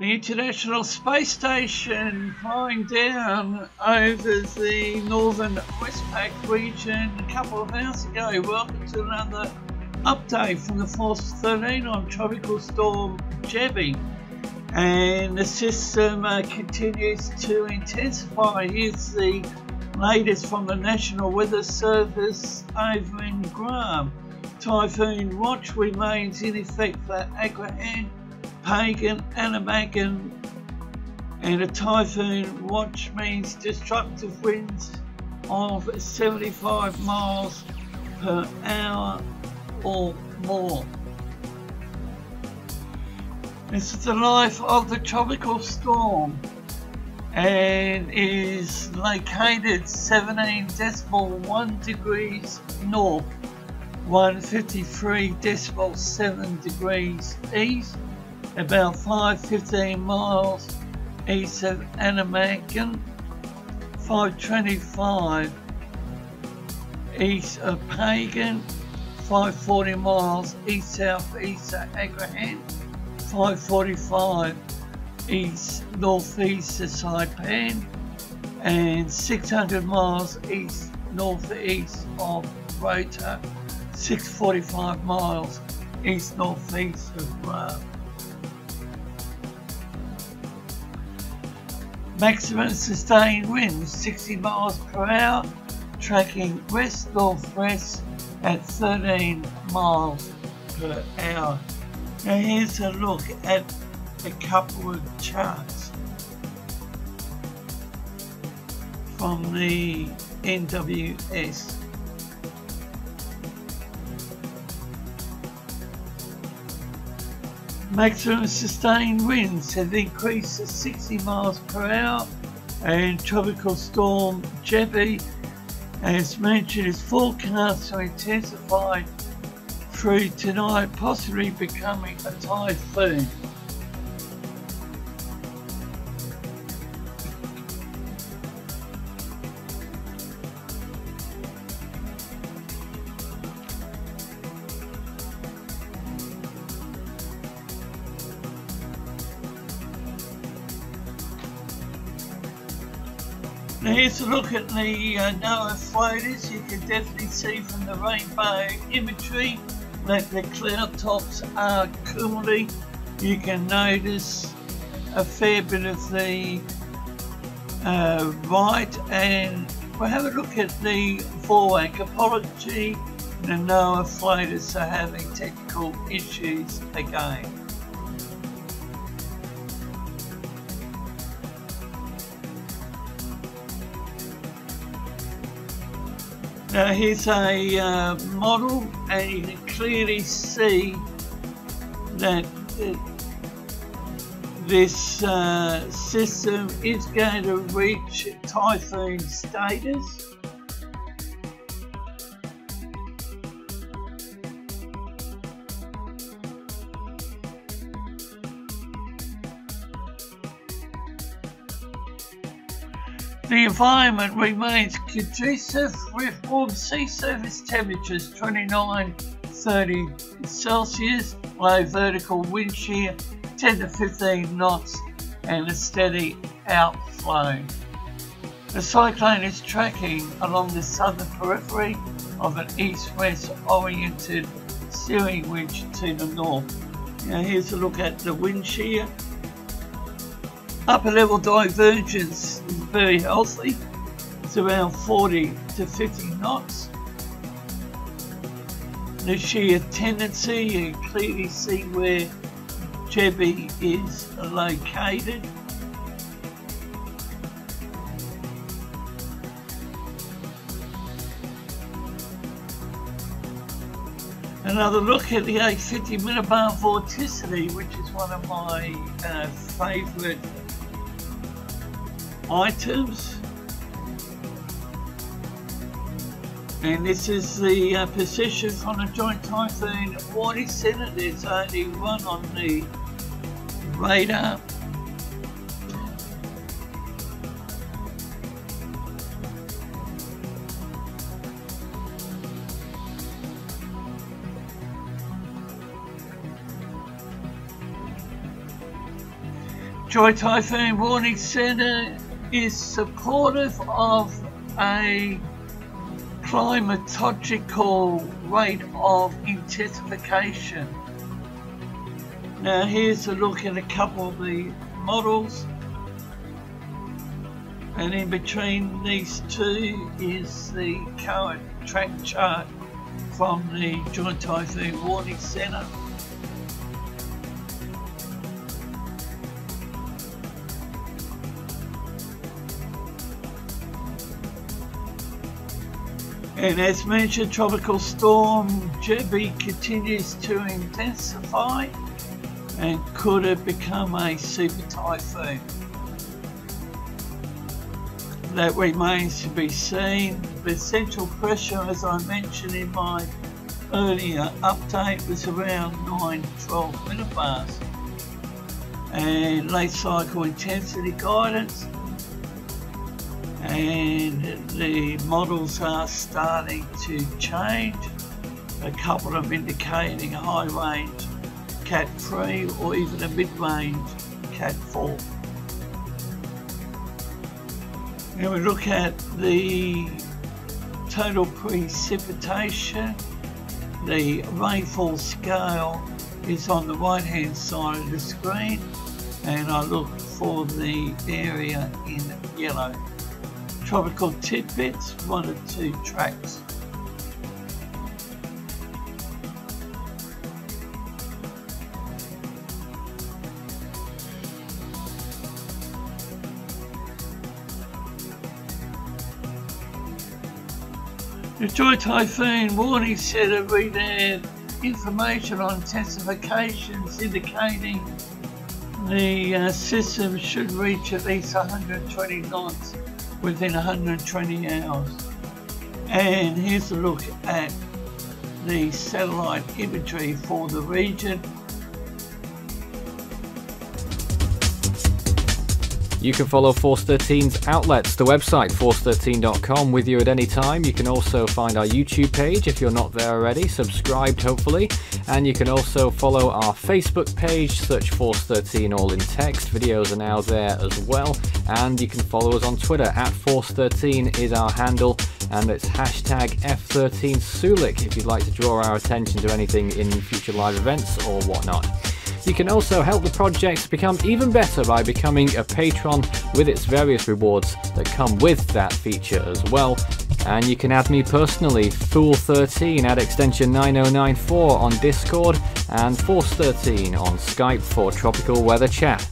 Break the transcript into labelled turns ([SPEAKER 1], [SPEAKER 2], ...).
[SPEAKER 1] The International Space Station flying down over the northern Westpac region a couple of hours ago. Welcome to another update from the Force 13 on Tropical Storm Jebi. And the system uh, continues to intensify. Here's the latest from the National Weather Service over in Guam. Typhoon watch remains in effect for Agrihan Pagan, Alamagan, and a typhoon watch means destructive winds of 75 miles per hour or more. This is the life of the tropical storm and is located 17 decimal 1 degrees north, 153 decimal 7 degrees east, about 515 miles east of Alamagan, 525 east of Pagan, 540 miles east southeast of Agrihan, 545 east northeast of Saipan, and 600 miles east northeast of Rota, 645 miles east northeast of Rome. Maximum sustained winds 60 miles per hour, tracking west northwest at 13 miles per hour. Now here's a look at a couple of charts from the NWS. Maximum sustained winds have increased to 60 miles per hour and tropical storm Jebi, as mentioned, is forecast to intensify through tonight, possibly becoming a typhoon. Here's a look at the uh, NOAA floaters. You can definitely see from the rainbow imagery that the cloud tops are cooling. You can notice a fair bit of the uh, right and we'll have a look at the VOAC. Apology, the NOAA floaters are having technical issues again. Now here's a uh, model and you can clearly see that this uh, system is going to reach typhoon status. The environment remains conducive with warm sea surface temperatures 29 30 Celsius, low vertical wind shear 10 to 15 knots, and a steady outflow. The cyclone is tracking along the southern periphery of an east-west oriented steering wedge to the north. Now here's a look at the wind shear. Upper level divergence very healthy. It's around 40 to 50 knots. The shear tendency, you clearly see where Jebi is located. Another look at the 850 millibar vorticity, which is one of my uh, favourite items. And this is the uh, position from the Joint Typhoon Warning Center. There's only one on the radar. Joint Typhoon Warning Center is supportive of a climatological rate of intensification. Now here's a look at a couple of the models and in between these two is the current track chart from the Joint Typhoon Warning Center. And as mentioned, Tropical Storm Jebi continues to intensify and could have become a super typhoon? That remains to be seen. The central pressure, as I mentioned in my earlier update, was around 912 millibars. And late cycle intensity guidance and the models are starting to change. A couple of indicating a high range Cat 3 or even a mid range Cat 4. Now we look at the total precipitation. The rainfall scale is on the right hand side of the screen and I look for the area in yellow tropical tidbits, one or two tracks. The Joint Typhoon warning center read information on intensifications indicating the uh, system should reach at least 120 knots within 120 hours. And here's a look at the satellite imagery for the region.
[SPEAKER 2] You can follow Force 13's outlets, the website force13.com, with you at any time. You can also find our YouTube page if you're not there already, subscribed hopefully. And you can also follow our Facebook page, search Force 13 all in text. Videos are now there as well. And you can follow us on Twitter, at Force 13 is our handle. And it's hashtag F13Sulik if you'd like to draw our attention to anything in future live events or whatnot. You can also help the project become even better by becoming a patron with its various rewards that come with that feature as well. And you can add me personally, Fool13 at extension 9094 on Discord and Force13 on Skype for tropical weather chat.